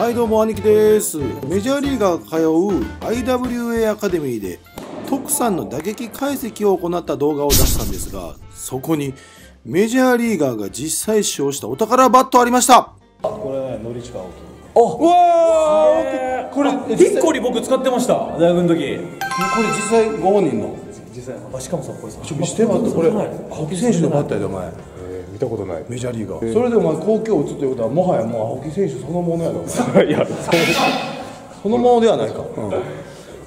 はいどうも兄貴です。メジャーリーガーが通う IWA アカデミーで徳さんの打撃解析を行った動画を出したんですがそこにメジャーリーガーが実際使用したお宝バットありました。これね、のりちか青木。うわーこれピッコリ僕使ってました。大学の時。これ実際ご本人の。実際あしかもさこれさ見してバットこれ。青木選手のバットやでお前。見たことないメジャーリーガー。それでお前高級を打つということはもはやもう青木選手そのものやろ。いやそのものではないか。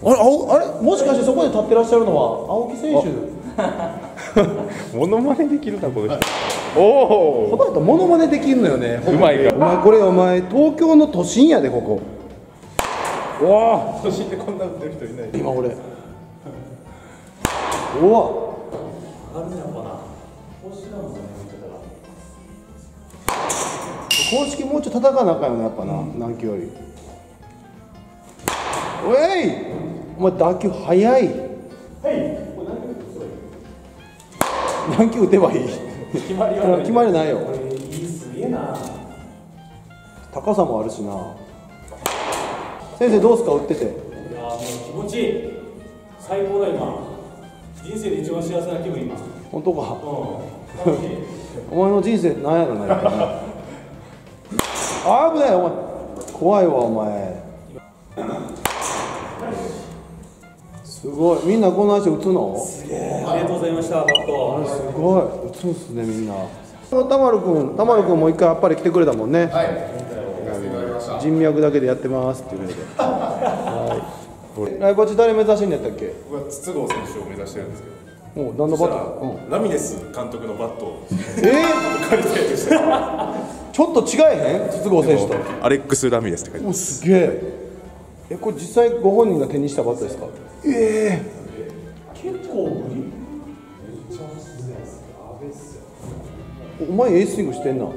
あれ青あれ？もしかしてそこで立ってらっしゃるのは青木選手？モノマネできるなこの人おおこの人モノマネできるのよね。うまいかお前これお前東京の都心やでここ。わあ都心でこんな打ってる人いない今俺。うわ。公式もうちょっと叩かなあかんよなやっぱな、南球より。おいお前打球速い。何球打てばいい？決まりは決まりないよ。高さもあるしな。先生どうすか打ってて？いやもう気持ちいい。最高だ今。人生で一番幸せな気分今。本当か？うん。お前の人生なんやろなやっぱなあ危ないお前。怖いわお前。すごい。みんなこの足打つの？ありがとうございましたバットすごい。打つんすねみんな。たまるくんたまるくんも一回やっぱり来てくれたもんね。はい。人脈だけでやってますっていうので。はい。ライバチ誰目指してんのやったっけ？僕は筒香選手を目指してるんですけど。もう何のバット、うん、ラミレス監督のバットをえ？ー、借りたいとしてちょっと違えへん？筒香選手と。アレックス・ラミレスって書いておます。すげえ。えこれ実際ご本人が手にしたバットですか？ええ。結構お前エーススイングしてんな。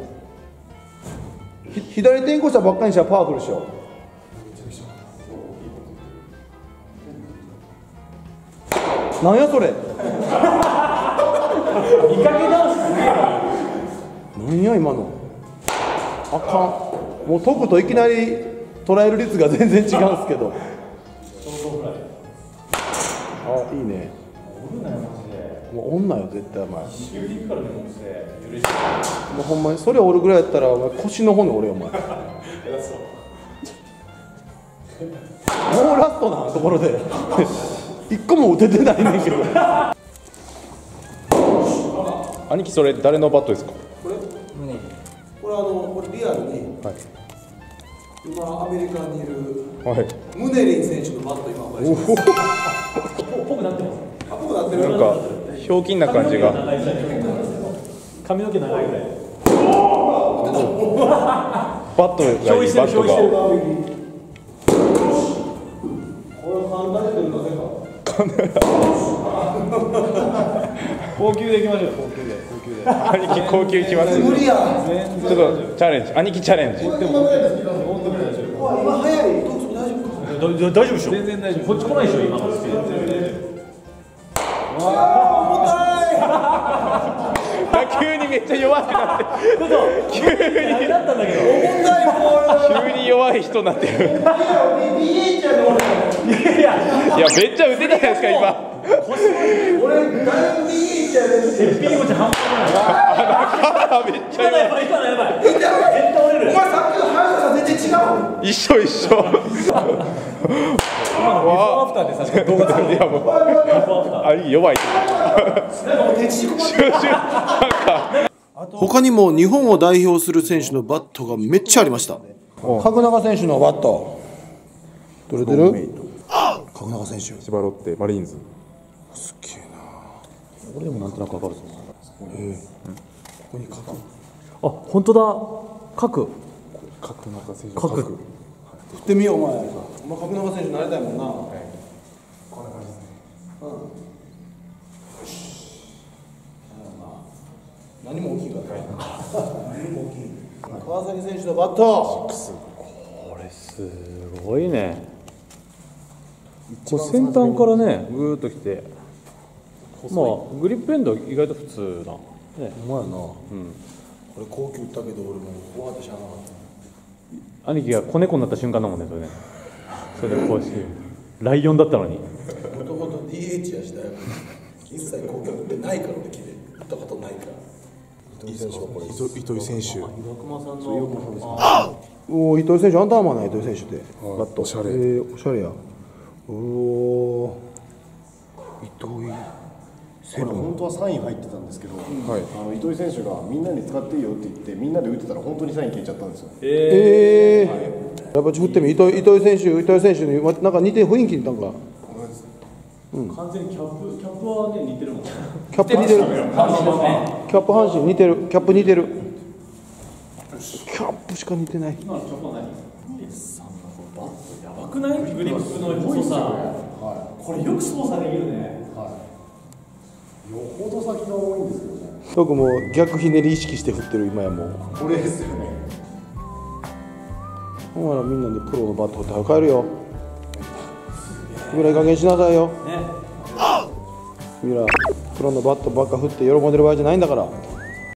ひ左転向したばっかりにしたらパワフルでしょ。なんやそれ？見かけ直しすげえな何や今の？あかん。もう解くといきなり捉える率が全然違うんですけど。あいいね。もう女よ絶対お前。もうほんまにそれ折るぐらいやったらお前腰の骨折れよお前。もうラストなところで。一個も打ててないねんけど。兄貴それ誰のバットですか？リアルにはい。今アメリカにいるはい。ムネリン選手のバット今お借りします。ぽくなってます。あ僕なってる？なんかひょうきんな感じが。髪の毛長いぐらい。バットがいい。バット消費してるが 高級でいきましょう。高級で。高級で。兄貴高級いきます無理や。ちょっとチャレンジ。兄貴チャレンジ。今早い。徳さん大丈夫？か大丈夫でしょ。全然大丈夫。こっち来ないでしょ今のにめっちゃ弱くなって。急に。だったんだけど急に。弱い人に。なってるいやいやいやめっちゃ打てたじゃないですか今えピリコちゃん半端ないめっちゃ今のやばい。今のやばい。絶対折れるお前さっきの速さ全然違う一緒一緒今のビフォーアフターで確か動画作るい。やもうあい。い。弱い。他にも日本を代表する選手のバットがめっちゃありました角中選手のバット取れてる角中選手千葉ロッテマリーンズすげえ俺でもなんとなくわかるぞここに書くあ本当だ。書く。角中選手書く。振ってみようお前。お前角中選手になりたいもんな。何も大きいから。何も大きい。川崎選手のバット。これすごいね。これ先端からねぐーっときてまあグリップエンドは意外と普通なねうまいな、うん、これ高級打ったけど俺もう怖ってしゃあなかっ兄貴が子猫になった瞬間だもんねそれね。それでこうしてライオンだったのに。もともと DH やしだよ一切攻撃ってないから俺君打ったことないから。糸井選手。おお糸井選手。アンダーマンな糸井選手って。バット。おしゃれ。えーおしゃれや。おお糸井これ本当はサイン入ってたんですけど、あの糸井選手がみんなに使っていいよって言ってみんなで打ってたら本当にサイン消えちゃったんですよ。ええやっぱ振ってみ糸井糸井選手糸井選手にまなんか似て雰囲気な？ん。か完全にキャップキャップはね似てるもん。キャップ似てるキャップ阪神似てる。キャップ似てる。キャップしか似てない。今のキャップは何？やばくない？グリップの細さ。これよく操作できるねよほど先が多いんですけどね。僕もう逆ひねり意識して振ってる今やもう。これですよね。ほらみんなでプロのバット振って早く帰るよ。ぐらい加減しなさいよ、みらプロのバットばっか振って喜んでる場合じゃないんだから